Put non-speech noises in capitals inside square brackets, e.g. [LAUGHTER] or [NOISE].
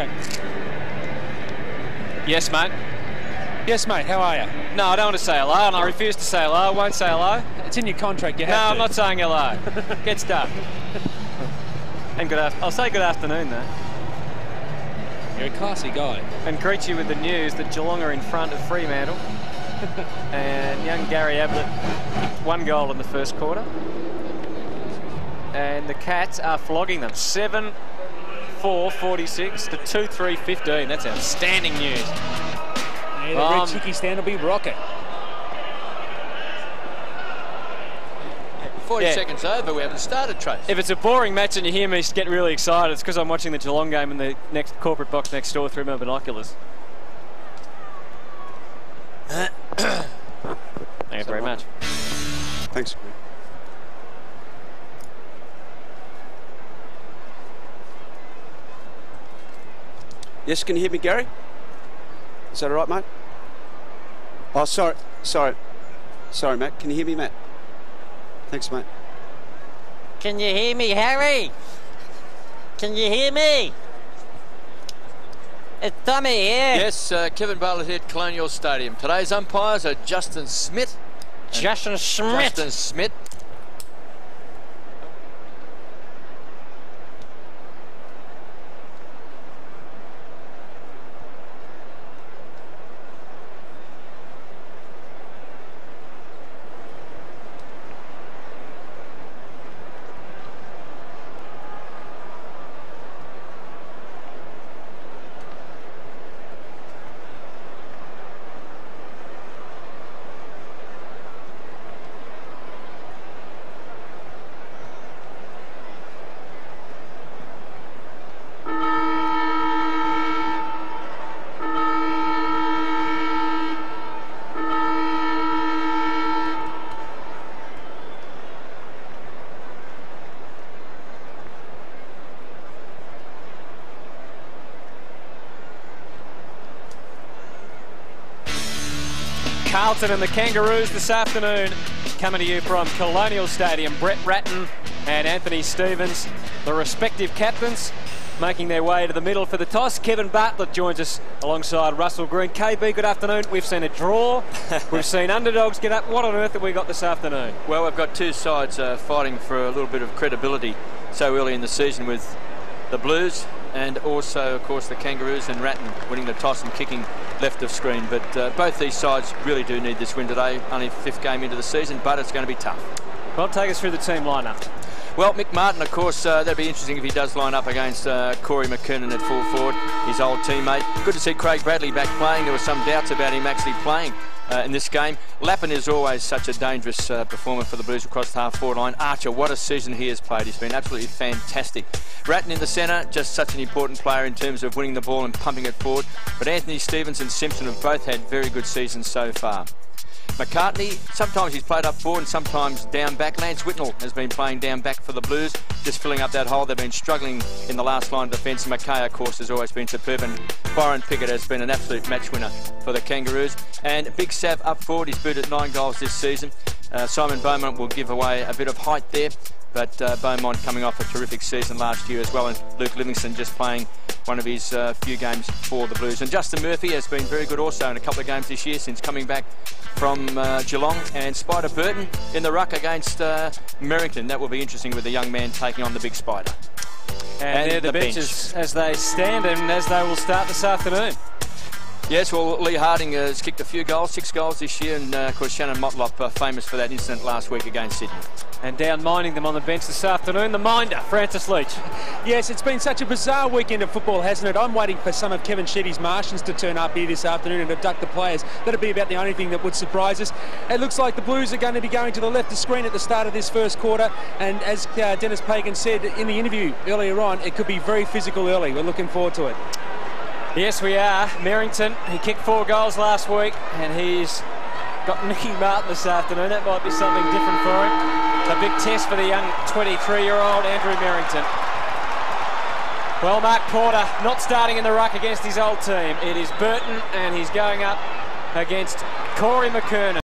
Okay. Yes, mate. Yes, mate. How are you? No, I don't want to say hello, and I refuse to say hello. I won't say hello. It's in your contract. You No, have to. I'm not saying hello. [LAUGHS] Get stuck. And good af- I'll say good afternoon, though. You're a classy guy. And greet you with the news that Geelong are in front of Fremantle. [LAUGHS] and young Gary Ablett, one goal in the first quarter. And the Cats are flogging them. 7 4 46 to 2 3 15. That's outstanding news. Yeah, the Um, Reg Hickey stand will be rocket. 40 Yeah. seconds over, we haven't started, Trace. If it's a boring match and you hear me get really excited, it's because I'm watching the Geelong game in the next corporate box next door through my binoculars. [COUGHS] Thank you very much. Thanks. Yes, can you hear me, Gary? Is that all right, mate? Oh, sorry, sorry. Sorry, Matt. Can you hear me, Matt? Thanks, mate. Can you hear me, Harry? Can you hear me? It's Tommy here. Yes, uh, Kevin Bartlett here at Colonial Stadium. Today's umpires are Justin Smith. Justin Smith. Justin Smith. Carlton and the Kangaroos this afternoon coming to you from Colonial Stadium. Brett Ratten and Anthony Stevens, the respective captains, making their way to the middle for the toss. Kevin Bartlett joins us alongside Russell Greene. KB, good afternoon. We've seen a draw. [LAUGHS] We've seen underdogs get up. What on earth have we got this afternoon? Well, we've got two sides uh, fighting for a little bit of credibility so early in the season with the Blues and also, of course, the Kangaroos and Ratten winning the toss and kicking left of screen. But uh, both these sides really do need this win today. Only fifth game into the season, but it's going to be tough. Well, take us through the team lineup. Well, Mick Martin, of course, uh, that'd be interesting if he does line up against uh, Corey McKernan at full forward, his old teammate. Good to see Craig Bradley back playing. There were some doubts about him actually playing uh, in this game. Lappin is always such a dangerous uh, performer for the Blues across the half-forward line. Archer, what a season he has played. He's been absolutely fantastic. Ratten in the centre, just such an important player in terms of winning the ball and pumping it forward. But Anthony Stevens and Simpson have both had very good seasons so far. McCartney, sometimes he's played up forward and sometimes down back. Lance Whitnall has been playing down back for the Blues, just filling up that hole. They've been struggling in the last line of defence. Mackay, of course, has always been superb. And Byron Pickett has been an absolute match winner for the Kangaroos. And Big Sav up forward, he's booted nine goals this season. Uh, Simon Beaumont will give away a bit of height there. But uh, Beaumont coming off a terrific season last year as well, and Luke Livingston just playing one of his uh, few games for the Blues. And Justin Murphy has been very good also in a couple of games this year since coming back from uh, Geelong. And Spider Burton in the ruck against uh, Merrington. That will be interesting with the young man taking on the big Spider. And, And they're the, the bench. as they stand and as they will start this afternoon. Yes, well, Leigh Harding has kicked a few goals, six goals this year, and uh, of course Shannon Motlop, uh, famous for that incident last week against Sydney. And down minding them on the bench this afternoon, the minder, Francis Leach. Yes, it's been such a bizarre weekend of football, hasn't it? I'm waiting for some of Kevin Sheedy's Martians to turn up here this afternoon and abduct the players. That'd be about the only thing that would surprise us. It looks like the Blues are going to be going to the left of screen at the start of this first quarter. And as uh, Denis Pagan said in the interview earlier on, it could be very physical early. We're looking forward to it. Yes, we are. Merrington, he kicked four goals last week, and he's got [LAUGHS] Nicky Martin this afternoon. That might be something different for him. A big test for the young 23-year-old Andrew Merrington. Well, Mark Porter not starting in the ruck against his old team. It is Burton, and he's going up against Corey McKernan.